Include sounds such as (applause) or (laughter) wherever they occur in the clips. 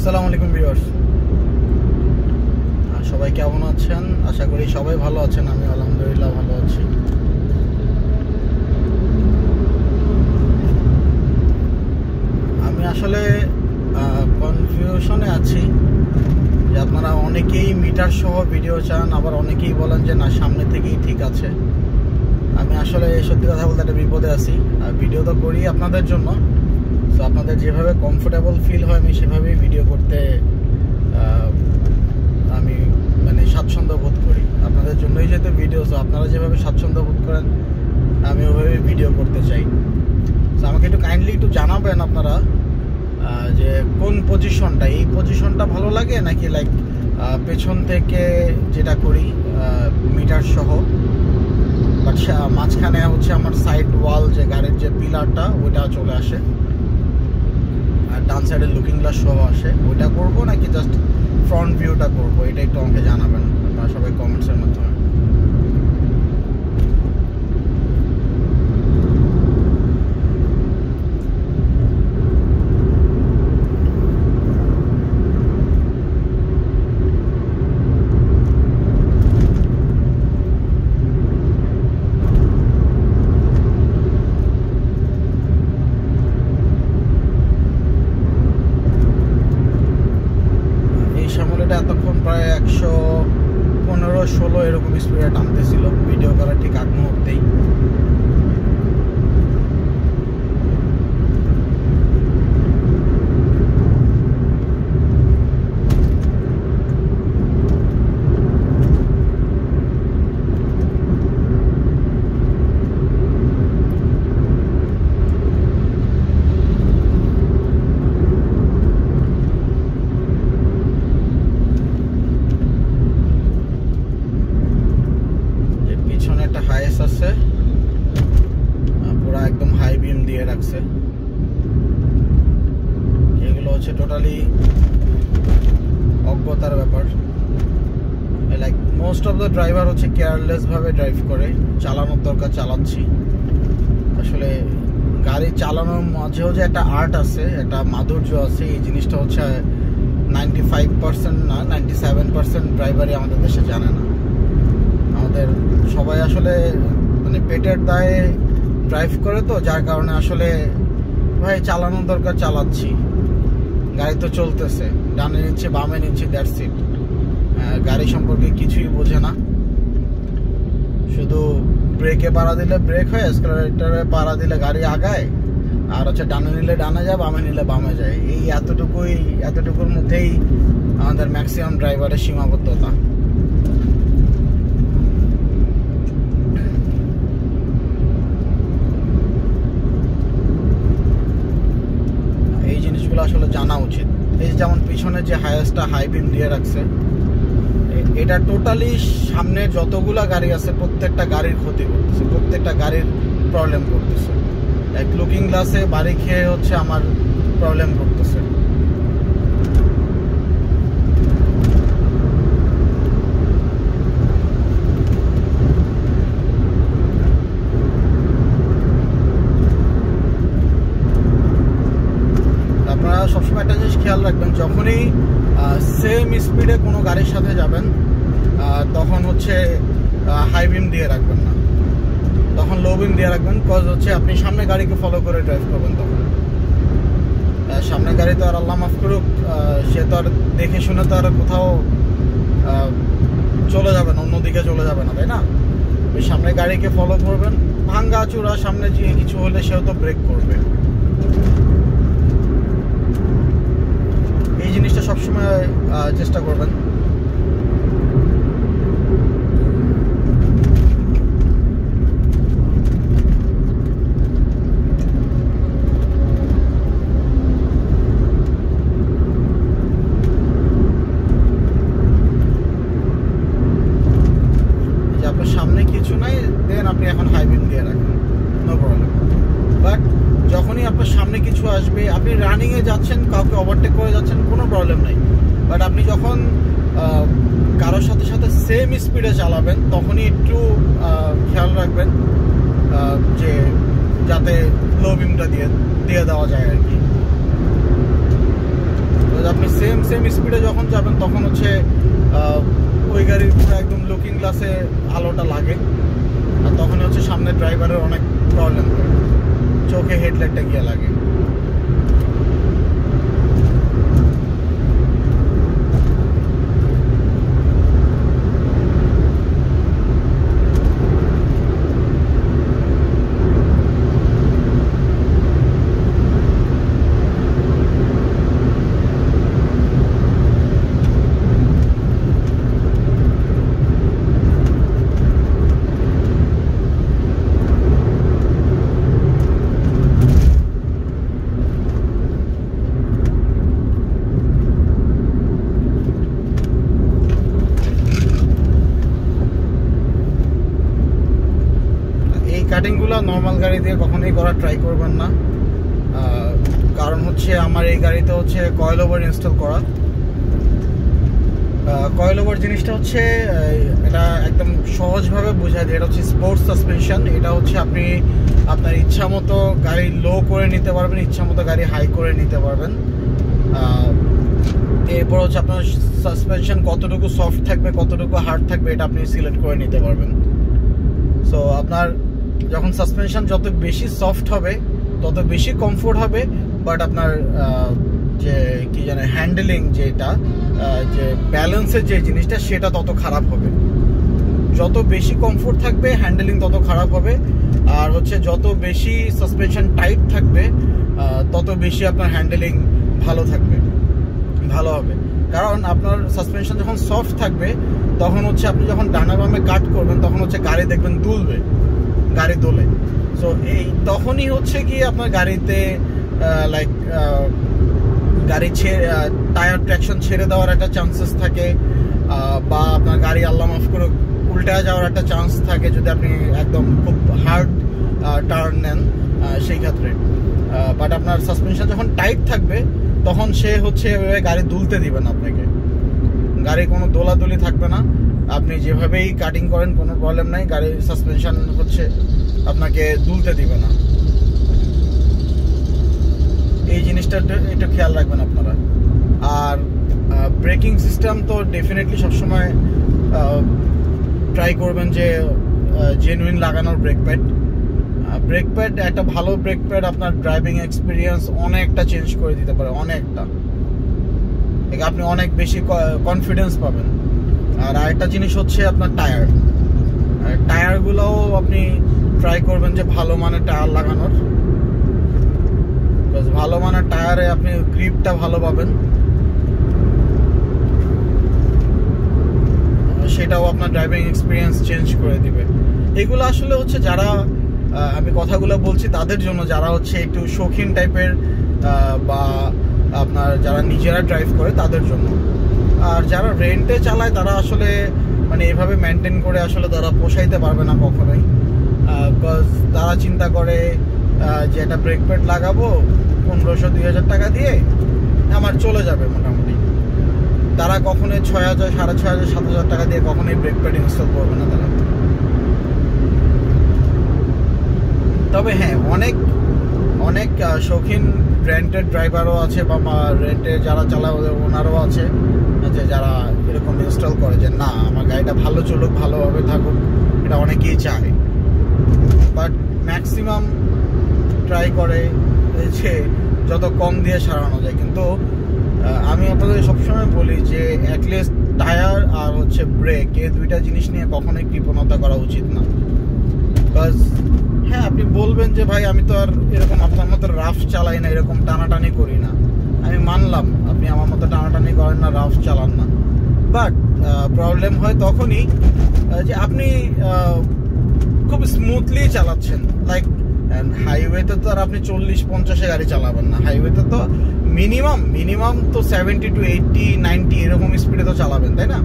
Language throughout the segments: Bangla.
আসসালামু আলাইকুম ভিউয়ার্স। সবাই কেমন আছেন? আশা করি সবাই ভালো আছেন, আমি আলহামদুলিল্লাহ ভালো আছি। আমি আসলে কনফিউশনে আছি যে আপনারা অনেকেই মিটার সহ ভিডিও চান, আবার অনেকেই বলেন যে না, সামনে থেকেই ঠিক আছে। আমি আসলে সত্যি কথা বলতে একটা বিপদে আছি। ভিডিও তো করি আপনাদের জন্য। তো আপনাদের যেভাবে কমফোর্টেবল ফিল হয়, আমি সেভাবেই ভিডিও করতে আমি মানে স্বাচ্ছন্দ্য বোধ করি। আপনাদের জন্যই যেহেতু ভিডিও তো আপনারা যেভাবে স্বাচ্ছন্দ্য বোধ করেন, আমি ওইভাবে ভিডিও করতে চাই। তো আমাকে একটু কাইন্ডলি একটু জানাবেন আপনারা যে কোন পজিশনটা এই পজিশনটা ভালো লাগে নাকি লাইক পেছন থেকে যেটা করি মিটার সহ? বাট মাঝখানে হচ্ছে আমার সাইড ওয়াল যে গাড়ির যে পিলারটা ওইটা চলে আসে। ডান সাইডে লুকিং গ্লাস সহ আসে। ওইটা করব নাকি জাস্ট ফ্রন্ট ভিউটা করব? এটা একটু আমাকে জানাবেন আপনারা সবাই কমেন্টসের মাধ্যমে এই সামলেটা এতক্ষণ প্রায় একশো পনেরো ষোলো এরকম স্পিডে টানতেছিল ভিডিও করার ঠিক আগ মুহূর্তেই যে পিছনে একটা হাইস আছে আহ, পুরা একদম হাই বিম দিয়ে রাখছে এগুলো হচ্ছে টোটালি অজ্ঞতার ব্যাপার। Like most of the driver হচ্ছে কেয়ারলেসভাবে ড্রাইভ করে। চালানোর দরকার, চালাচ্ছি। আসলে গাড়ি চালানোর মাঝেও যে একটা আর্ট আছে, একটা মাধুর্য আছে, এই জিনিসটা হচ্ছে নাইনটি ফাইভ পার্সেন্ট না নাইনটি সেভেন পার্সেন্ট ড্রাইভারই আমাদের দেশে জানে না। আমাদের সবাই আসলে মানে পেটের দায়ে ড্রাইভ করে তো, যার কারণে আসলে ভাই চালানোর দরকার, চালাচ্ছি। গাড়ি তো চলতেছে, ডানে নিচ্ছে, বামে নিচ্ছে দ্যাটস ইট গাড়ি সম্পর্কে কিছুই বোঝে না। শুধু ব্রেকে পাড়া দিলে ব্রেক হয় এসকালেটারে পাড়া দিলে গাড়ি আগায়, আর হচ্ছে ডানে নিলে ডানে যায়, বামে নিলে বামে যায়। এই এতটুকুই, এতটুকুর মধ্যেই আমাদের ম্যাক্সিমাম ড্রাইভারের সীমাবদ্ধতা এই জিনিসগুলো আসলে জানা উচিত। এই যেমন পিছনে যে হায়েস্টটা হাই বিম দিয়ে রাখছে এটা টোটালি সামনে যতগুলা গাড়ি আছে, প্রত্যেকটা গাড়ির ক্ষতি করতেছে, প্রত্যেকটা গাড়ির প্রবলেম করতেছে। এক লুকিং গ্লাসে বাড়ি খেয়ে হচ্ছে আমার প্রবলেম করতেছে আপনারা সবসময় একটা জিনিস খেয়াল রাখবেন যখনই সেম স্পিডে কোনো গাড়ির সাথে যাবেন তখন হচ্ছে হাই বিম দিয়ে রাখবেন না। তখন লো বিম দিয়ে রাখবেন কজ হচ্ছে আপনি সামনে গাড়িকে ফলো করে ড্রাইভ করবেন তখন। সামনে গাড়ি তো আর আল্লাহ মাফ করুক সে তো আর দেখে শুনে তো আর কোথাও চলে যাবে না, অন্যদিকে চলে যাবে না, তাই না? ওই সামনে গাড়িকে ফলো করবেন, ভাঙ্গা চূড়া সামনে যে কিছু হলে সেও তো ব্রেক করবে। জিনিসটা সবসময় চেষ্টা করবেন যে আপনার সামনে কিছু নাই দেন আপনি এখন হাই বিম দিয়ে রাখেন নো প্রবলেম বাট যখনই আপনার সামনে কিছু আসবে আপনি রানিংয়ে যাচ্ছেন কাউকে ওভারটেক করে যাচ্ছেন, কোনো প্রবলেম নেই। বাট আপনি যখন কারোর সাথে সাথে সেম স্পিডে চালাবেন, তখনই একটু খেয়াল রাখবেন যে যাতে লো বিমটা দিয়ে দিয়ে দেওয়া যায় আর কি। আপনি সেম সেম স্পিডে যখন যাবেন, তখন হচ্ছে ওই গাড়ির পুরো একদম লুকিং গ্লাসে আলোটা লাগে। আর তখন হচ্ছে সামনে ড্রাইভারের অনেক প্রবলেম চোখে হেডলাইটটা গিয়ে লাগে এই কাটিংগুলো নর্মাল গাড়ি দিয়ে কখনোই করার ট্রাই করবেন না আহ, কারণ হচ্ছে আমার এই গাড়িতে হচ্ছে কয়েল ওভার ইনস্টল করা কয়েল ওভার জিনিসটা হচ্ছে এটা একদম সহজভাবে বোঝায় যে এটা হচ্ছে স্পোর্টস সাসপেনশন এটা হচ্ছে আপনি আপনার ইচ্ছা মতো গাড়ি লো করে নিতে পারবেন, ইচ্ছা মতো গাড়ি হাই করে নিতে পারবেন। এরপর হচ্ছে আপনার সাসপেনশন কতটুকু সফট থাকবে, কতটুকু হার্ড থাকবে, এটা আপনি সিলেক্ট করে নিতে পারবেন। সো আপনার যখন সাসপেনশন যত বেশি সফট হবে, তত বেশি কমফোর্ট হবে বাট আপনার যে কি জানে হ্যান্ডেলিং যেটা যে ব্যালেন্সের যে জিনিসটা, সেটা তত খারাপ হবে। যত বেশি কমফোর্ট থাকবে হ্যান্ডেলিং তত খারাপ হবে। আর হচ্ছে যত বেশি সাসপেনশন টাইট থাকবে তত বেশি আপনার হ্যান্ডেলিং ভালো থাকবে। ভালো হবে। কারণ আপনার সাসপেনশন যখন সফট থাকবে, তখন হচ্ছে আপনি যখন ডানা বামে কাট করবেন, তখন হচ্ছে গাড়ি দেখবেন দুলবে। গাড়ি দোলে। সো এই তখনই হচ্ছে কি আপনার গাড়িতে লাইক গাড়ি ছেড়ে টায়ার ট্র্যাকশন ছেড়ে দেওয়ার একটা চান্সেস থাকে বা আপনার গাড়ি আল্লাহ মাফ করে উল্টা যাওয়ার একটা চান্স থাকে যদি আপনি একদম খুব হার্ড টার্ন নেন সেই ক্ষেত্রে। বাট আপনার সাসপেনশন যখন টাইট থাকবে, তখন সে হচ্ছে এভাবে গাড়ি দুলতে দিবে না আপনাকে। গাড়ি কোনো দোলাদুলি থাকবে না। আপনি যেভাবেই কাটিং করেন, কোনো প্রবলেম নাই। গাড়ির সাসপেনশন হচ্ছে আপনাকে দুলতে দিবে না। এই জিনিসটা একটু- খেয়াল রাখবেন আপনারা। আর ব্রেকিং সিস্টেম তো ডেফিনেটলি সবসময় ট্রাই করবেন যে জেনুইন লাগানোর ব্রেক প্যাড ব্রেক প্যাড একটা ভালো ব্রেক প্যাড আপনার ড্রাইভিং এক্সপিরিয়েন্স অনেকটা চেঞ্জ করে দিতে পারে, অনেকটা। আপনি অনেক বেশি কনফিডেন্স পাবেন। আর আরেকটা জিনিস হচ্ছে আপনার টায়ার টায়ারগুলোও আপনি ট্রাই করবেন যে ভালো মানের টায়ার লাগানোর। ভালো মানের টায়ারে আপনি গ্রিপটা ভালো পাবেন। সেটাও আপনার ড্রাইভিং এক্সপিরিয়েন্স চেঞ্জ করে দিবে। এগুলো আসলে হচ্ছে যারা আমি কথাগুলো বলছি তাদের জন্য, যারা হচ্ছে একটু শৌখিন টাইপের বা আপনার যারা নিজেরা ড্রাইভ করে তাদের জন্য। আর যারা রেন্টে চালায় তারা আসলে মানে এভাবে মেনটেন করে আসলে তারা পোষাইতে পারবে না কখনোই। বিকজ তারা চিন্তা করে যে একটা ব্রেক প্যাড লাগাবো পনেরোশো, দুই হাজার টাকা দিয়ে আমার চলে যাবে মোটামুটি। তারা কখনোই ছয় হাজার, সাড়ে ছয় হাজার, সাত হাজার টাকা দিয়ে কখনোই ব্রেক ইনস্টল করবে না তারা। তবে হ্যাঁ অনেক অনেক শৌখিন রেন্টেড ড্রাইভারও আছে বা রেন্টে যারা চালায় ওনারও আছে, যে যারা এরকম ইনস্টল করে যে না, আমার গাড়িটা ভালো চলুক, ভালোভাবে থাকুক, এটা অনেকেই চায়। বাট ম্যাক্সিমাম ট্রাই করে যে যত কম দিয়ে সারানো যায়। কিন্তু আমি আপনাদের সবসময় বলি যে অ্যাটলিস্ট টায়ার আর হচ্ছে ব্রেক এই দুইটা জিনিস নিয়ে কখনোই কৃপণতা করা উচিত না। বাস হ্যাঁ আপনি বলবেন যে, ভাই, আমি তো আর এরকম আপনার মতো রাফ চালাই না, এরকম টানাটানি করি না। আমি মানলাম, আপনি আমার মতো টানাটানি করেন না রাফ চালান না। বাট প্রবলেম হয় তখনই যে আপনি খুব স্মুথলি চালাচ্ছেন। লাইক হাইওয়েতে তো আর আপনি চল্লিশ, পঞ্চাশে গাড়ি চালাবেন না। হাইওয়েতে তো মিনিমাম মিনিমাম তো সেভেন্টি টু এইটটি নাইনটি এরকম স্পিডে তো চালাবেন, তাই না?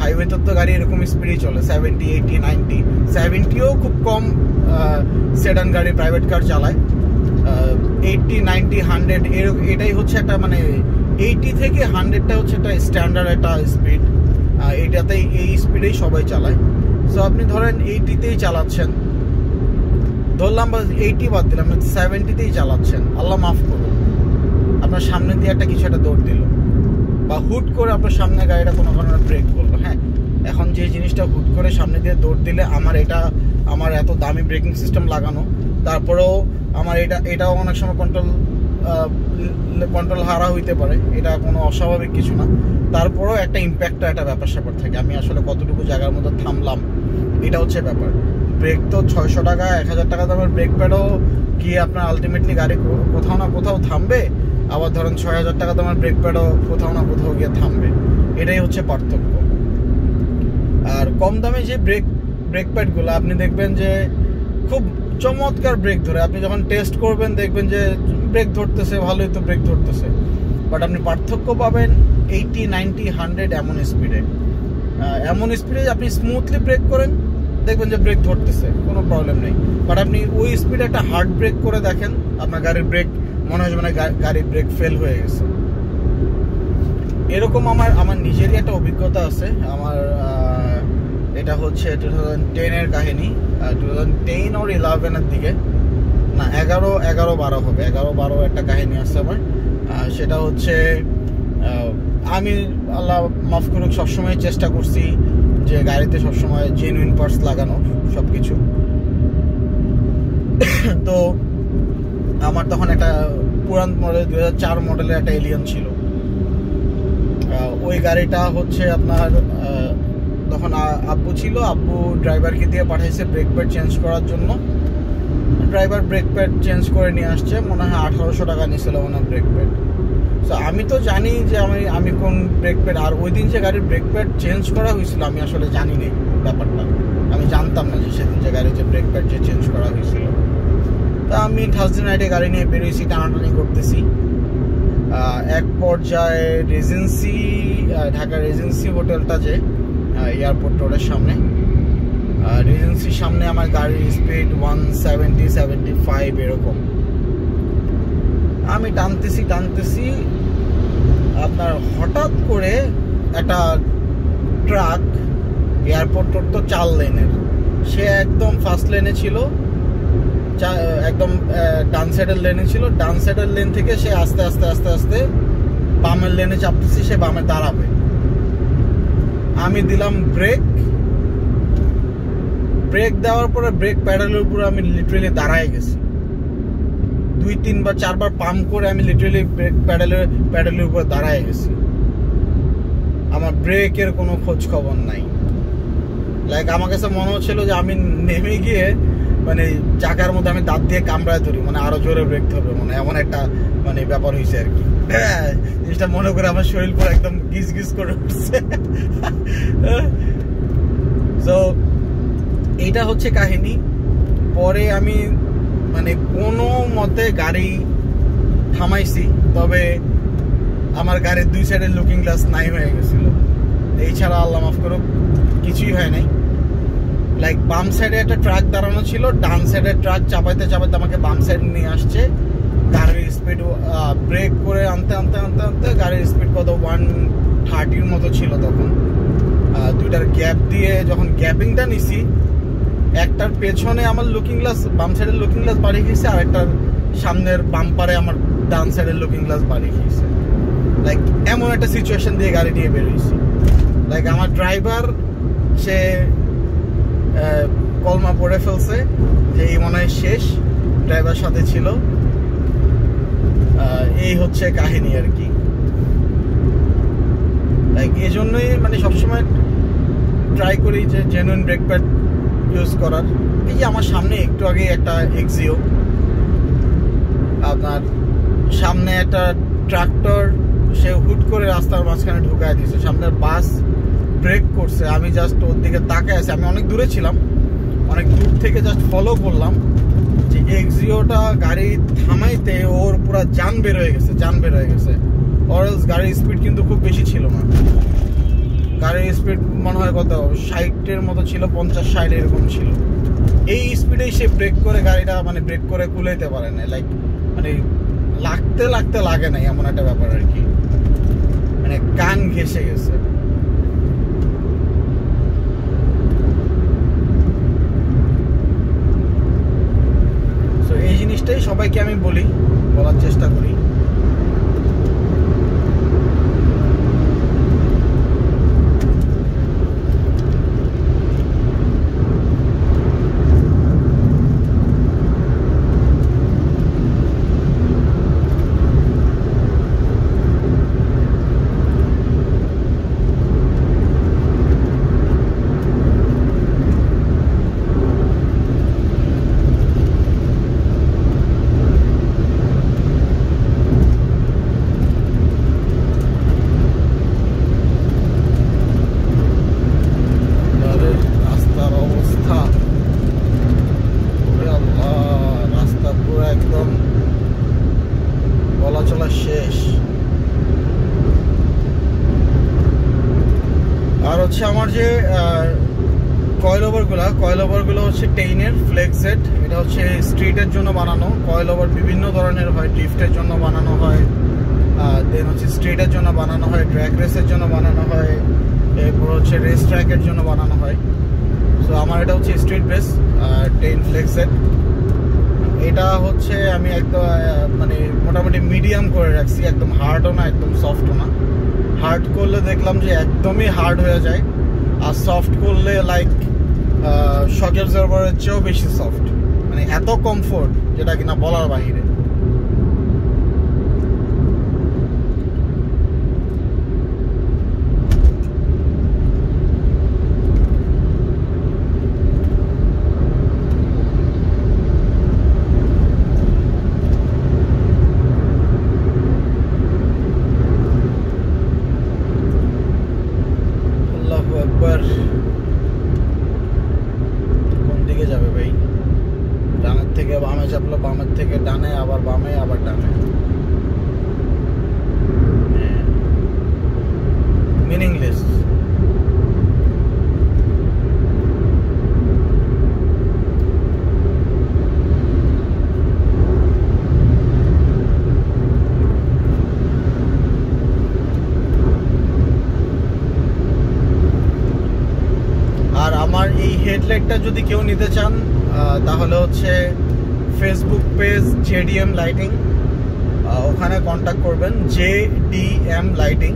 হাইওয়েতে তো গাড়ি এরকম স্পিডেই চলে সেভেন্টি এইটটি নাইনটি সেভেন্টিও খুব কম সেডান গাড়ি প্রাইভেট কার চালায়। এইটটি নাইনটি হান্ড্রেড এটাই হচ্ছে একটা মানে এইটি থেকে হান্ড্রেডটা হচ্ছে একটা স্ট্যান্ডার্ড একটা স্পিড এইটাতেই এই স্পিডেই সবাই চালায়। সো আপনি ধরেন এইটিতেই চালাচ্ছেন। ধরলাম বা এইটি বাদ দিলাম সেভেন্টিতেই চালাচ্ছেন আল্লাহ মাফ করুন। আপনার সামনে দিয়ে একটা কিছু একটা দৌড় দিল। বা হুট করে আপনার সামনে গাড়িটা কোনো কারণে ব্রেক করল। হ্যাঁ এখন যে জিনিসটা হুট করে সামনে দিয়ে দৌড় দিলে আমার এটা, আমার এত দামি ব্রেকিং সিস্টেম লাগানো, তারপরেও আমার এটা, এটাও অনেক সময় কন্ট্রোল কন্ট্রোল হারা হইতে পারে। এটা কোনো অস্বাভাবিক কিছু না। তারপরেও একটা ইম্প্যাক্টটা একটা ব্যাপার স্যাপার থাকে। আমি আসলে কতটুকু জায়গার মধ্যে থামলাম, এটা হচ্ছে ব্যাপার। ব্রেক তো ছয়শো টাকা, এক হাজার টাকা দামের ব্রেক প্যাডও গিয়ে আপনার আলটিমেটলি গাড়ি কোথাও না কোথাও থামবে? আবার ধরেন ছয় হাজার টাকা দামের ব্রেক প্যাডও কোথাও না কোথাও গিয়ে থামবে। এটাই হচ্ছে পার্থক্য। আর কম দামে যে ব্রেক ব্রেক প্যাডগুলো আপনি দেখবেন যে খুব চমৎকার ব্রেক ধরে। আপনি যখন টেস্ট করবেন, দেখবেন যে ব্রেক ধরতেছে, ভালোই তো ব্রেক ধরতেছে। বাট আপনি পার্থক্য পাবেন এইটি নাইনটি হান্ড্রেড এমন স্পিডে এমন স্পিডে আপনি স্মুথলি ব্রেক করেন দেখবেন যে ব্রেক ধরতেছে, কোনো প্রবলেম নেই। বাট আপনি ওই স্পিডে একটা হার্ড ব্রেক করে দেখেন, আপনার গাড়ির ব্রেক মনে হয় মানে গাড়ির ব্রেক ফেল হয়ে গেছে। এরকম আমার আমার নিজেরই একটা অভিজ্ঞতা আছে। আমার এটা হচ্ছে টু থাউজেন্ড টেনের কাহিনী। টু থাউজেন্ড টেন ওর ইলেভেনের দিকে। না, এগারো এগারো, বারো হবে। এগারো, বারো একটা কাহিনী আছে আমার। সেটা হচ্ছে আমি, আল্লাহ মাফ করুক, সবসময় চেষ্টা করছি যে গাড়িতে সবসময় জেনুইন পার্টস লাগানো সব কিছু তো আমার তখন একটা পুরান মডেল দু চার মডেলের একটা এলিয়ন ছিল। ওই গাড়িটা হচ্ছে আপনার তখন আব্বু ছিল। আব্বু ড্রাইভারকে দিয়ে পাঠাইছে ব্রেক প্যাড চেঞ্জ করার জন্য। ড্রাইভার ব্রেক প্যাড চেঞ্জ করে নিয়ে আসছে। মনে হয় আঠারোশো টাকা নিয়েছিল ওনার ব্রেক প্যাড তো আমি তো জানি যে আমি আমি কোন ব্রেক প্যাড আর ওই দিন যে গাড়ির ব্রেক প্যাড চেঞ্জ করা হয়েছিল, আমি আসলে জানি না ব্যাপারটা। আমি জানতাম না যে সেদিন যে গাড়ির যে ব্রেক প্যাড যে চেঞ্জ করা হয়েছিল। তা আমি থার্সডে নাইটে গাড়ি নিয়ে বেরিয়েছি, টানাটানি করতেছি। এক পর্যায়ে রেজেন্সি ঢাকা রেজেন্সি হোটেলটা যে এয়ারপোর্ট রোডের সামনে। রেজেন্সির সামনে আমার গাড়ির speed one seventy seventy five এরকম। আমি টানতেছি টানতেছি। আপনার হঠাৎ করে একটা ট্রাক, এয়ারপোর্ট তো চার লেনের। সে একদম ফার্স্ট লেনে ছিল। একদম ডান সাইডের লেনে ছিল। ডান সাইডের লেন থেকে সে আস্তে আস্তে আস্তে আস্তে বামের লেনে চাপতেছি, সে বামে দাঁড়াবে। আমি দিলাম ব্রেক ব্রেক দেওয়ার পরে ব্রেক প্যাডেলের উপরে আমি লিটারেলি দাঁড়ায় গেছি। দুই, তিনবার, চারবার পাম্প করে আমি লিটারেলি ব্রেক প্যাডেলের প্যাডেলের উপর দাঁড়ায় গেছি। আমার ব্রেকের কোনো খোঁজ খবর নাই। লাইক আমার কাছে মনে হচ্ছিল যে আমি নেমে গিয়ে মানে চাকার মধ্যে আমি দাঁত দিয়ে কামড়ায় ধরি মানে আরও জোরে ব্রেক ধরবে মানে এমন একটা মানে ব্যাপার হয়েছে আর কি। (laughs) জিনিসটা মনে করে আমার শরীর পুরো একদম গিজ গিজ করে উঠছে। (laughs) তো এইটা হচ্ছে কাহিনী। পরে আমি মানে কোনো মতে গাড়ি থামাইছি, তবে আমার গাড়ির দুই সাইডের লুকিং গ্লাস নাই হয়ে গেছিল। এছাড়া আল্লাহ মাফ করুক, কিছুই হয় নাই। লাইক বাম সাইডে একটা ট্রাক দাঁড়ানো ছিল, ডান সাইডে ট্রাক চাপাইতে চাপাইতে আমাকে বাম সাইড নিয়ে আসছে। গাড়ির স্পিড ব্রেক করে আনতে আনতে আনতে আনতে গাড়ির স্পিড কত? ওয়ান থার্টির মতো ছিল তখন। দুইটার গ্যাপ দিয়ে যখন গ্যাপিংটা নিছি একটার পেছনে আমার লুকিং গ্লাস বাম সাইডের লুকিং গ্লাস বাড়িয়ে গেছে আর একটার সামনের বাম্পারে আমার ডান সাইডের লুকিং গ্লাস বাড়িয়ে গিয়েছে। লাইক এমন একটা সিচুয়েশন দিয়ে গাড়ি নিয়ে বেরিয়েছি লাইক আমার ড্রাইভার সে কলমা পড়ে ফেলছে, যে এই মনে হয় শেষ ড্রাইভার সাথে ছিল। এই হচ্ছে কাহিনী আর কি। লাইক এই জন্যই মানে সবসময় ট্রাই করি যে জেনুইন ব্রেক প্যাড ইউজ করার। এই যে আমার সামনে একটু আগে একটা এক্সিও আপনার সামনে একটা ট্রাক্টর, সে হুট করে রাস্তার মাঝখানে ঢুকায় দিয়েছে। সামনের বাস ব্রেক করছে। আমি জাস্ট ওর দিকে তাকায় আছি। আমি অনেক দূরে ছিলাম। অনেক দূর থেকে জাস্ট ফলো করলাম যে এক্সিওটা গাড়ি থামাইতে ওর পুরো যান বের হয়ে গেছে, যান বের হয়ে গেছে। অরেলস গাড়ির স্পিড কিন্তু খুব বেশি ছিল না। গাড়ির স্পিড মনে হয় কত? ষাটের মতো ছিল, পঞ্চাশ ষাট এরকম ছিল। এই স্পিডেই সে ব্রেক করে গাড়িটা মানে ব্রেক করে কুলাইতে পারে না। লাইক মানে লাগতে লাগতে লাগে না, এমন একটা ব্যাপার আর কি। মানে কান ঘেসে গেছে। এই জিনিসটাই সবাইকে আমি বলি, বলার চেষ্টা করি হচ্ছে আমার যে কয়েল ওভারগুলো কয়েল ওভারগুলো হচ্ছে টেইনের ফ্লেক্সেট এটা হচ্ছে জন্য বানানো কয়েল ওভার বিভিন্ন ধরনের হয় ড্রিফটের জন্য বানানো হয় দেন হচ্ছে স্ট্রিটের জন্য বানানো হয় ড্র্যাক রেসের জন্য বানানো হয়, এরপর হচ্ছে রেস ট্র্যাকের জন্য বানানো হয়। সো আমার এটা হচ্ছে স্ট্রিট বেস টেন ফ্লেক্সেট এটা হচ্ছে আমি একদম মানে মোটামুটি মিডিয়াম করে রাখছি, একদম হার্ডও না, একদম সফটও না। হার্ড করলে দেখলাম যে একদমই হার্ড হয়ে যায়, আর সফট করলে লাইক শক অ্যাবজর্ভারের চেয়েও বেশি সফট মানে এত কমফোর্ট যেটা কিনা বলার বাহিরে একবার কোন দিকে যাবে ভাই ডানের থেকে বামে চাপলো বামের থেকে ডানে আবার বামে আবার ডানে মিনিংলেস আর আমার এই হেডলাইটটা যদি কেউ নিতে চান তাহলে হচ্ছে ফেসবুক পেজ জেডিএম লাইটিং ওখানে কন্ট্যাক্ট করবেন J D M lighting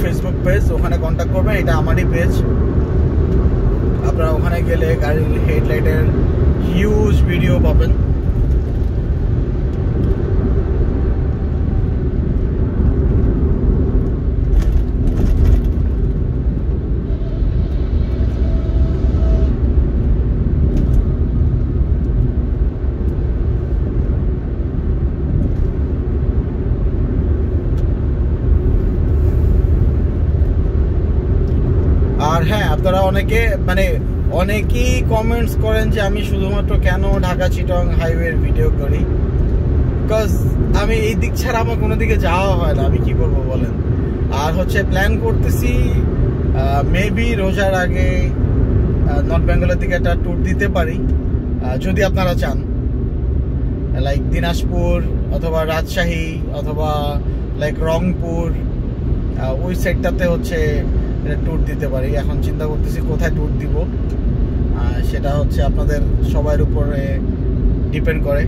Facebook page ওখানে কন্ট্যাক্ট করবেন, এটা আমারই পেজ আপনারা ওখানে গেলে গাড়ির হেডলাইটের হিউজ ভিডিও পাবেন। হ্যাঁ অনেকে মানে অনেকেই কমেন্টস করেন যে আমি শুধুমাত্র কেন ঢাকা চিটং হাইওয়ের ভিডিও করি? বিকজ আমি এই দিক ছাড়া আমার কোনো দিকে যাওয়া হয় না, আমি কি করব বলেন? আর হচ্ছে প্ল্যান করতেছি মেবি রোজার আগে নর্থ বেঙ্গলের দিকে একটা ট্যুর দিতে পারি যদি আপনারা চান। লাইক দিনাজপুর অথবা রাজশাহী অথবা লাইক রংপুর ওই সাইডটাতে হচ্ছে ট্যুর দিতে পারি। এখন চিন্তা করতেছি কোথায় ট্যুর দিব। সেটা হচ্ছে আপনাদের সবার উপরে ডিপেন্ড করে।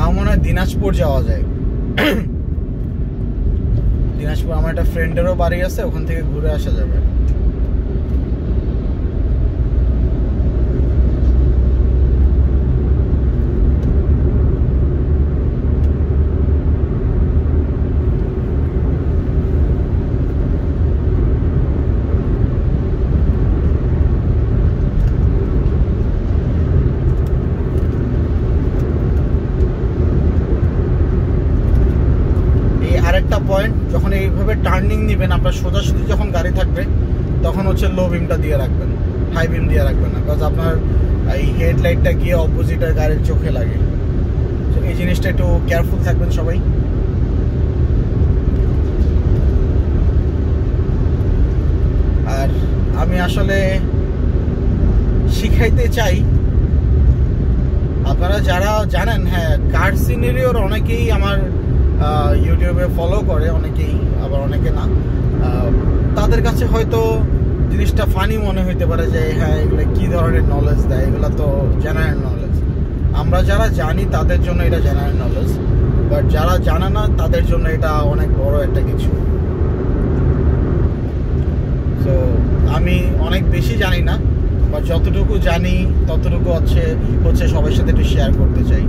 আমার মনে হয় দিনাজপুর যাওয়া যায়। দিনাজপুর, আমার একটা ফ্রেন্ডেরও বাড়ি আছে, ওখান থেকে ঘুরে আসা যাবে আরেকটা পয়েন্ট যখন এইভাবে টার্নিং নেবেন আপনার সোজাসুজি যখন গাড়ি থাকবে, তখন হচ্ছে লো বিমটা দিয়ে রাখবেন হাই বিম দিয়ে রাখবেন না বিকজ আপনার এই হেডলাইটটা গিয়ে অপোজিটের গাড়ির চোখে লাগে। তো এই জিনিসটা একটু কেয়ারফুল থাকবেন সবাই। আর আমি আসলে শিখাইতে চাই, আপনারা যারা জানেন হ্যাঁ কার সিনারিওর অনেকেই আমার ইউটিউবে ফলো করে, অনেকেই, আবার অনেকে না। তাদের কাছে হয়তো জিনিসটা ফানি মনে হইতে পারে যে হ্যাঁ এগুলো কী ধরনের নলেজ দেয়? এগুলো তো জেনারেল নলেজ আমরা যারা জানি, তাদের জন্য এটা জেনারেল নলেজ বাট যারা জানে না, তাদের জন্য এটা অনেক বড় একটা কিছু। তো আমি অনেক বেশি জানি না বা যতটুকু জানি, ততটুকু হচ্ছে হচ্ছে সবার সাথে একটু শেয়ার করতে চাই।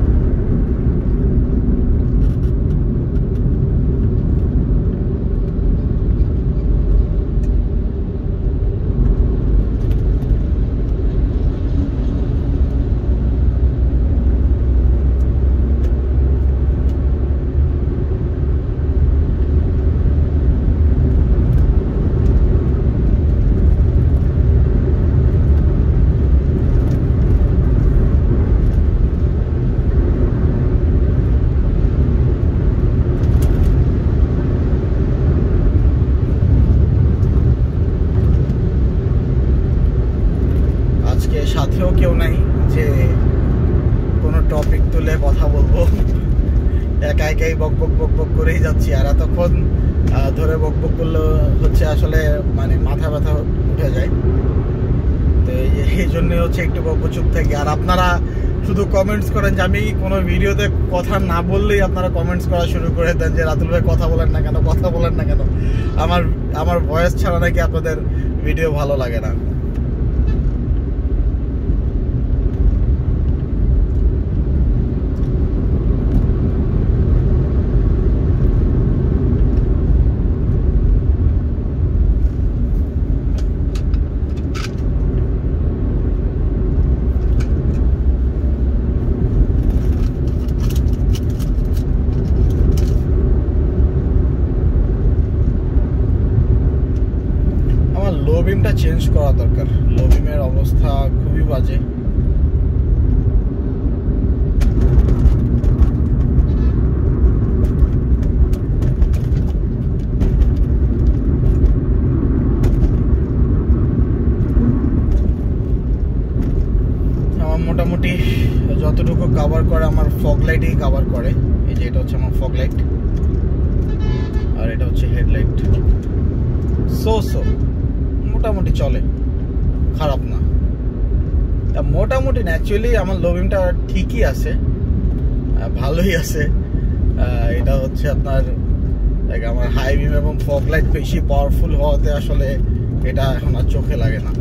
একা একাই বক বক বক বক করেই যাচ্ছি। আর এতক্ষণ ধরে বক বক করলে হচ্ছে আসলে মানে মাথা ব্যথা উঠে যায়। তো এই জন্যই হচ্ছে একটু বক চুপ থাকি। আর আপনারা শুধু কমেন্টস করেন যে, আমি কোনো ভিডিওতে কথা না বললেই আপনারা কমেন্টস করা শুরু করে দেন যে, রাতুল ভাই কথা বলেন না কেন? কথা বলেন না কেন? আমার আমার ভয়েস ছাড়া নাকি আপনাদের ভিডিও ভালো লাগে না বিমটা চেঞ্জ করা দরকার লো বিমের অবস্থা খুবই বাজে আমার মোটামুটি যতটুকু কাভার করে আমার ফগ লাইটই কাভার করে। এই যে এটা হচ্ছে আমার ফগ লাইট আর এটা হচ্ছে হেডলাইট সো সো মোটামুটি চলে। খারাপ না। মোটামুটি ন্যাচুয়ালি আমার লোভিংটা ঠিকই আছে। ভালোই আছে। এটা হচ্ছে আপনার আমার হাই বিম এবং ফগ লাইট বেশি পাওয়ারফুল হওয়াতে আসলে এটা এখন আর চোখে লাগে না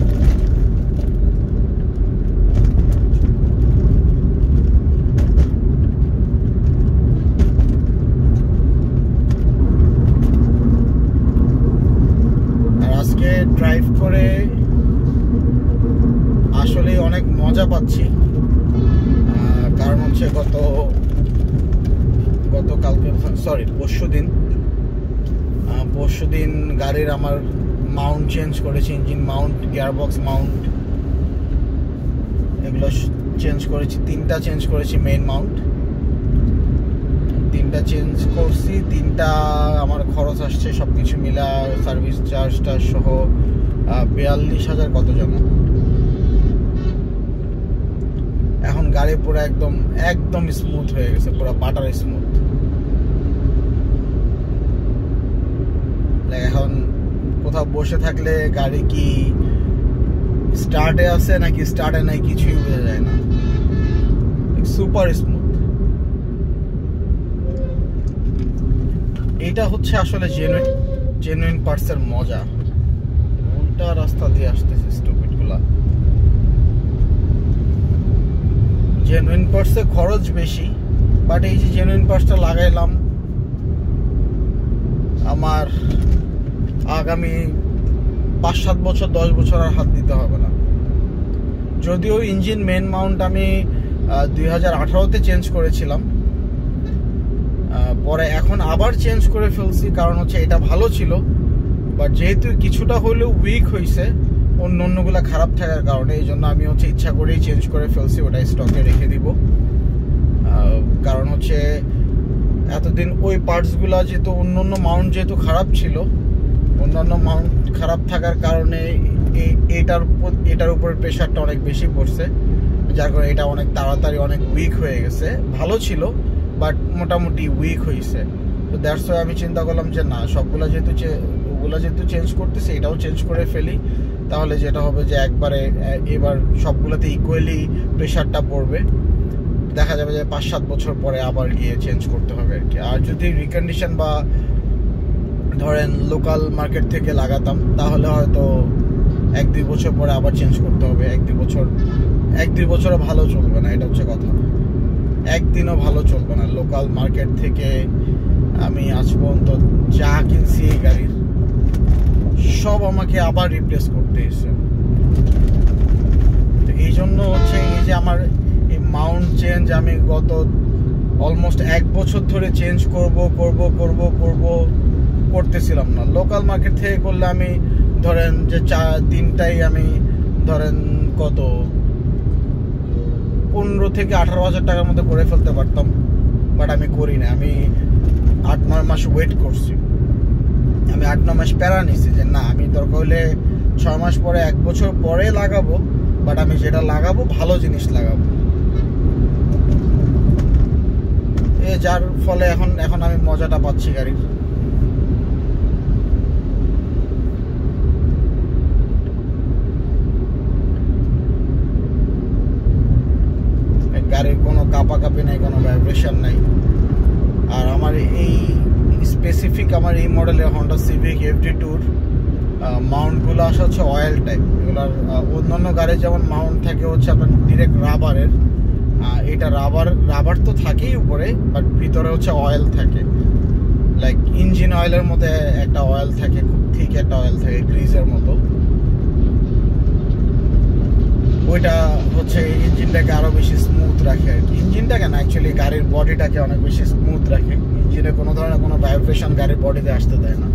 আজকে ড্রাইভ করে আসলে অনেক মজা পাচ্ছি কারণ হচ্ছে গত গতকালকে সরি পরশু দিন পরশু দিন গাড়ির আমার মাউন্ট চেঞ্জ করেছি ইঞ্জিন মাউন্ট গিয়ারবক্স মাউন্ট এগুলো চেঞ্জ করেছি, তিনটা চেঞ্জ করেছি মেইন মাউন্ট তিনটা চেঞ্জ করছি, তিনটা আমার খরচ আসছে সব কিছু মিলা সার্ভিস চার্জটা সহ বিয়াল্লিশ হাজার কত জন? এখন গাড়ি পুরো একদম একদম স্মুথ হয়ে গেছে, পুরো বাটার স্মুথ এখন কোথাও বসে থাকলে গাড়ি কি স্টার্টে আছে নাকি স্টার্টে নাই কিছুই বোঝা যায় না। সুপার স্মুথ এটা হচ্ছে আসলে জেনুইন জেনুইন পার্টসের মজা। উল্টা রাস্তা দিয়ে আসতেছে স্টুপিডগুলা। জেনুইন পার্টসে খরচ বেশি বাট এই যে জেনুইন পার্টসটা লাগাইলাম, আমার আগামী পাঁচ, সাত বছর, দশ বছর আর হাত দিতে হবে না। যদিও ইঞ্জিন মেন মাউন্ট আমি দুই হাজার আঠারোতে চেঞ্জ করেছিলাম। পরে এখন আবার চেঞ্জ করে ফেলছি, কারণ হচ্ছে এটা ভালো ছিল। বাট যেহেতু কিছুটা হলেও উইক হয়েছে অন্য অন্যগুলো খারাপ থাকার কারণে এই জন্য আমি হচ্ছে ইচ্ছা করেই চেঞ্জ করে ফেলছি, ওটা স্টকে রেখে দিব। কারণ হচ্ছে এতদিন ওই পার্টসগুলো যেহেতু অন্য অন্য মাউন্ট যেহেতু খারাপ ছিল অন্যান্য মাউন্ট খারাপ থাকার কারণে এটার এটার উপর প্রেশারটা অনেক বেশি পড়ছে, যার কারণে এটা অনেক তাড়াতাড়ি অনেক উইক হয়ে গেছে। ভালো ছিল বাট মোটামুটি উইক হয়েছে তো দ্যাটস ওয়াই আমি চিন্তা করলাম যে না, সবগুলো যেহেতু ওগুলো যেহেতু চেঞ্জ করতেছে, এটাও চেঞ্জ করে ফেলি। তাহলে যেটা হবে যে একবারে এবার সবগুলোতে ইকুয়ালি প্রেশারটা পড়বে। দেখা যাবে যে পাঁচ সাত বছর পরে আবার গিয়ে চেঞ্জ করতে হবে আর কি। আর যদি রিকন্ডিশন বা ধরেন লোকাল মার্কেট থেকে লাগাতাম, তাহলে হয়তো এক দুই বছর পরে আবার চেঞ্জ করতে হবে, এক দুই বছর, এক দুই বছরও ভালো চলবে না, এটা হচ্ছে কথা। একদিনও ভালো চলবে না লোকাল মার্কেট থেকে আমি আজ পর্যন্ত যা কিনছি এই গাড়ির, সব আমাকে আবার রিপ্লেস করতে এসে তো এই জন্য হচ্ছে এই যে আমার এই মাউন্ট চেঞ্জ আমি গত অলমোস্ট এক বছর ধরে চেঞ্জ করব করব করব করব করতেছিলাম না। লোকাল মার্কেট থেকে করলে আমি ধরেন যে চা তিনটাই আমি ধরেন কত? পনেরো থেকে আঠারো হাজার টাকার মধ্যে করে ফেলতে পারতাম। বাট আমি করি না আমি আট, নয় মাস ওয়েট করছি। আমি আট, নয় মাস প্যারা নিছি যে না, আমি দরকার হলে ছয় মাস পরে, এক বছর পরে লাগাবো। বাট আমি যেটা লাগাবো, ভালো জিনিস লাগাবো। এ যার ফলে এখন এখন আমি মজাটা পাচ্ছি গাড়ির গাড়ির কোনো কাপাকাপি নাই, কোনো ভাইব্রেশন নাই। আর আমার এই স্পেসিফিক আমার এই মডেলের হন্ডা সিভিক এফডি ট্যুর মাউন্টগুলো আসা হচ্ছে অয়েল টাইপ এগুলোর অন্যান্য গাড়ি যেমন মাউন্ট থাকে, হচ্ছে আপনার ডিরেক্ট রাবারের এটা রাবার রাবার তো থাকেই উপরে বাট ভিতরে হচ্ছে অয়েল থাকে। লাইক ইঞ্জিন অয়েলের মধ্যে একটা অয়েল থাকে, খুব ঠিক একটা অয়েল থাকে গ্রিজের মতো। ওইটা হচ্ছে ইঞ্জিনটাকে আরও বেশি স্মুথ রাখে আর কি। ইঞ্জিনটাকে না অ্যাকচুয়ালি গাড়ির বডিটাকে অনেক বেশি স্মুথ রাখে। ইঞ্জিনে কোনো ধরনের কোনো ভাইব্রেশন গাড়ির বডিতে আসতে দেয় না।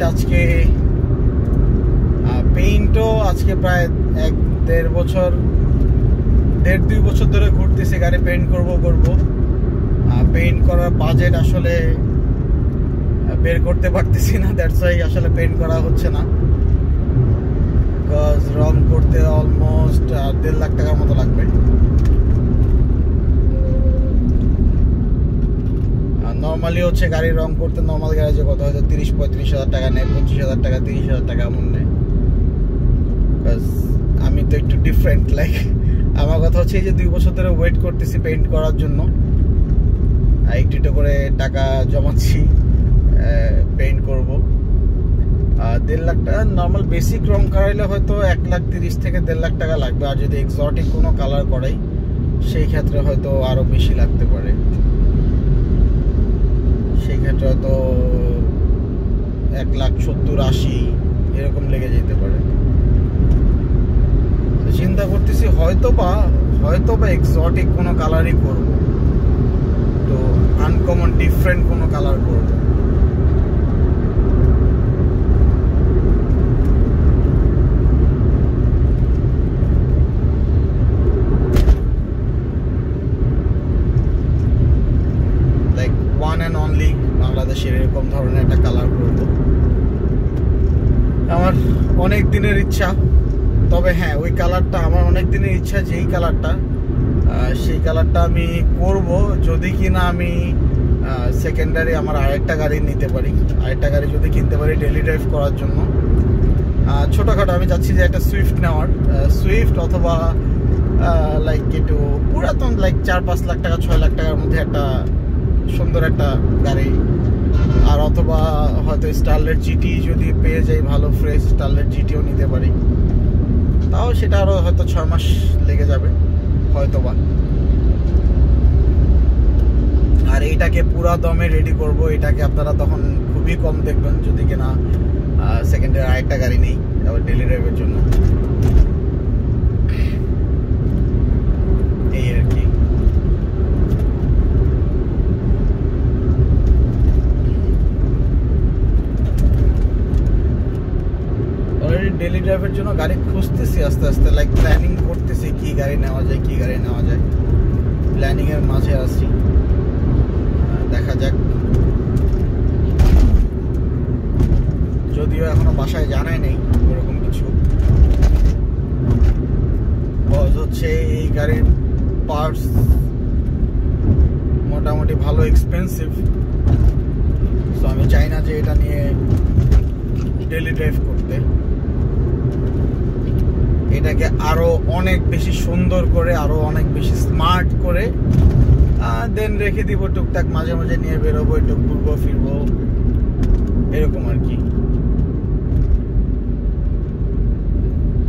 পেইন্ট আজকে পেইন্টও আজকে প্রায় এক দেড় বছর, দেড় দুই বছর ধরে ঘুরতেছি, গাড়ি পেইন্ট করব করব। পেইন্ট করার বাজেট আসলে বের করতে পারতেছি না দ্যাটস ওয়াই আসলে পেইন্ট করা হচ্ছে না। বিকজ রং করতে অলমোস্ট দেড় লাখ টাকার মতো লাগবে। নর্মালি হচ্ছে গাড়ি রং করতে নর্মাল গ্যারেজে কত হয়তো তিরিশ, পঁয়ত্রিশ হাজার টাকা নেয়, পঁচিশ হাজার টাকা, তিরিশ হাজার টাকা এমন নেয়। আমি তো একটু ডিফারেন্ট লাইক আমার কথা হচ্ছে এই যে দুই বছর ধরে ওয়েট করতেছি পেন্ট করার জন্য। একটু একটু করে টাকা জমাচ্ছি পেইন্ট করব। দেড় লাখ টাকা নর্মাল বেসিক রং করাইলে হয়তো এক লাখ তিরিশ থেকে দেড় লাখ টাকা লাগবে। আর যদি এক্সটিক কোনো কালার করাই, সেই ক্ষেত্রে হয়তো আরও বেশি লাগতে পারে। সেই ক্ষেত্রে হয়তো এক লাখ সত্তর আশি, এরকম লেগে যেতে পারে। চিন্তা করতেছি হয়তো বা হয়তো বা এক্সটিক কোনো কালারই করব। তো আনকমন ডিফারেন্ট কোনো কালার করব লাইক ওয়ান অ্যান্ড অনলি বাংলাদেশের এরকম ধরনের একটা কালার করব আমার অনেক দিনের ইচ্ছা, তবে হ্যাঁ ওই কালারটা আমার অনেক দিনের ইচ্ছা যে এই কালারটা সেই কালারটা আমি করব যদি কিনা আমি সেকেন্ডারি আমার আরেকটা গাড়ি নিতে পারি। আরেকটা গাড়ি যদি কিনতে পারি ডেলি ড্রাইভ করার জন্য। ছোটোখাটো আমি চাচ্ছি যে একটা সুইফট নেওয়ার। সুইফট অথবা লাইক একটু পুরাতন লাইক চার পাঁচ লাখ টাকা, ছয় লাখ টাকার মধ্যে একটা সুন্দর একটা গাড়ি আর অথবা হয়তো স্টারলেট জিটি যদি পেয়ে যাই ভালো ফ্রেশ স্টারলেট জিটিও নিতে পারি। তাও সেটা আরও হয়তো ছয় মাস লেগে যাবে হয়তো বা এটাকে পুরা দমে রেডি করব, এটাকে আপনারা তখন খুবই কম দেখবেন যদি কিনা সেকেন্ডের আরেকটা গাড়ি নেই, আবার ডেলি ড্রাইভের জন্য। এই আর কি। ডেলি ড্রাইভের জন্য গাড়ি খুঁজতেছি আস্তে আস্তে লাইক প্ল্যানিং করতেছি কি গাড়ি নেওয়া যায়, কি গাড়ি নেওয়া যায়। প্ল্যানিং এর মাঝে আছি। দেখা যাক। যদিও এখনও বাসায় জানাই নেই ওরকম কিছু। বজ হচ্ছে এই গাড়ির পার্টস মোটামুটি ভালো এক্সপেন্সিভ তো আমি চাই না যে এটা নিয়ে ডেলি ড্রাইভ এটাকে আরও অনেক বেশি সুন্দর করে, আরও অনেক বেশি স্মার্ট করে দেন রেখে দিব টুকটাক, মাঝে মাঝে নিয়ে বেরোবো, একটু ঘুরবো, ফিরবো, এরকম আর কি।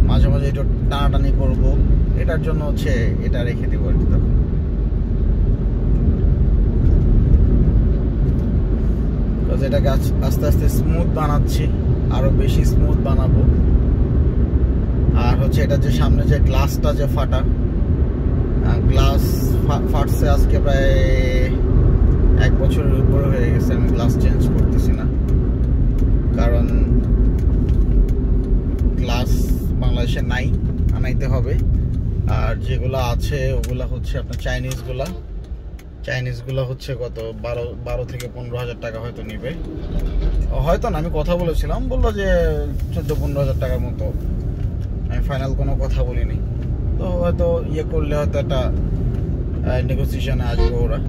মাঝে মাঝে একটু টানাটানি করব, এটার জন্য হচ্ছে এটা রেখে দিব কি তখন। এটাকে আস্তে আস্তে স্মুথ বানাচ্ছি, আরও বেশি স্মুথ বানাবো। আর হচ্ছে এটা যে সামনে যে গ্লাসটা যে ফাটা গ্লাস ফাটছে আজকে প্রায় এক বছরের উপরে হয়ে গেছে, আমি গ্লাস চেঞ্জ করতেছি না। কারণ গ্লাস বাংলাদেশে নাই, আনাইতে হবে। আর যেগুলো আছে, ওগুলা হচ্ছে আপনার চাইনিজগুলা চাইনিজগুলো হচ্ছে কত? বারো বারো থেকে পনেরো হাজার টাকা হয়তো নিবে। হয়তো না, আমি কথা বলেছিলাম, বলল যে চোদ্দ, পনেরো হাজার টাকার মতো। আমি ফাইনাল কোনো কথা বলিনি। তো হয়তো ইয়ে করলে হয়তো একটা নেগোসিয়েশনে আসবে ওরা।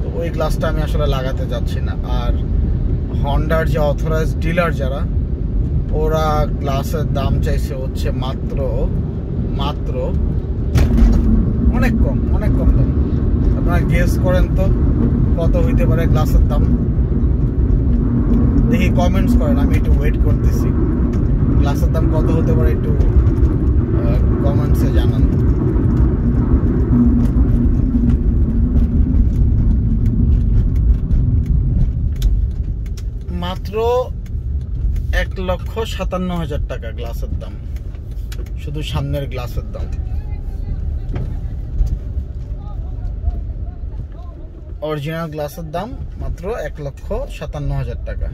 তো ওই গ্লাসটা আমি আসলে লাগাতে যাচ্ছি না। আর হন্ডার যে অথরাইজ ডিলার যারা, ওরা গ্লাসের দাম চাইছে হচ্ছে মাত্র মাত্র অনেক কম অনেক কম দাম। আপনারা গেস করেন তো, কত হইতে পারে গ্লাসের দাম? দেখি কমেন্টস করেন, আমি একটু ওয়েট করতেছি। গ্লাসের দাম কত হতে পারে একটু কমেন্টসে জানান। মাত্র এক লক্ষ সাতান্ন হাজার টাকা গ্লাসের দাম। শুধু সামনের গ্লাসের দাম। অরিজিনাল গ্লাসের দাম মাত্র এক লক্ষ সাতান্ন হাজার টাকা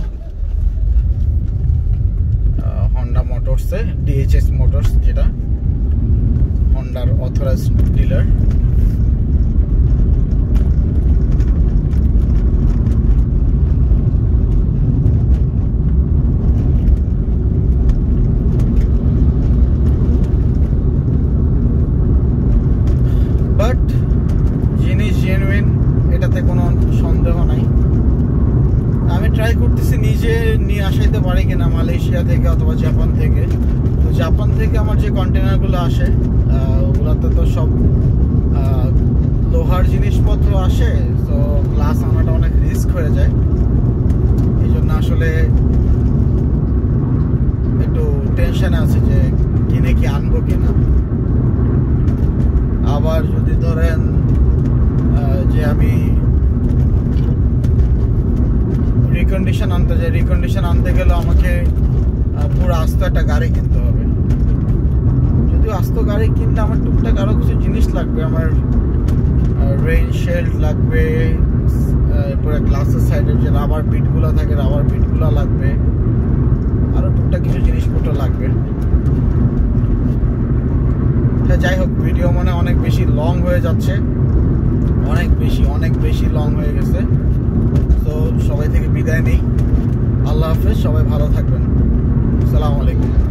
হন্ডা মোটরসে ডিএইচএস মোটরস যেটা হন্ডার অথরাইজ ডিলার বাট জিনিস জেনুইন এটাতে কোনো সন্দেহ নাই আমি ট্রাই করতেছি নিজে নিয়ে আসাইতে পারি কিনা মালয়েশিয়া থেকে অথবা জাপান থেকে। তো জাপান থেকে আমার যে কন্টেনারগুলো আসে ওগুলোতে তো সব লোহার জিনিসপত্র আসে, তো গ্লাস আনাটা অনেক রিস্ক হয়ে যায়। এই জন্য আসলে একটু টেনশনে আছে যে কিনে কি আনব কিনা। আবার যদি ধরেন যে আমি রিকন্ডিশন আনতে যাই। রিকন্ডিশন আনতে গেলে আমাকে পুরো আস্ত একটা গাড়ি কিনতে হবে। যদিও আস্ত গাড়ি কিনলে আমার টুকটাক আরও কিছু জিনিস লাগবে। আমার রেইন শেল্ড লাগবে এরপরে গ্লাসের সাইডে যে রাবার পিটগুলো থাকে রাবার পিটগুলো লাগবে। আরও টুকটাক কিছু জিনিসপত্র লাগবে। যাই হোক ভিডিও মানে অনেক বেশি লং হয়ে যাচ্ছে। অনেক বেশি অনেক বেশি লং হয়ে গেছে। তো সবাই থেকে বিদায় নেই। আল্লাহ হাফেজ সবাই ভালো থাকবেন। আসসালামু আলাইকুম।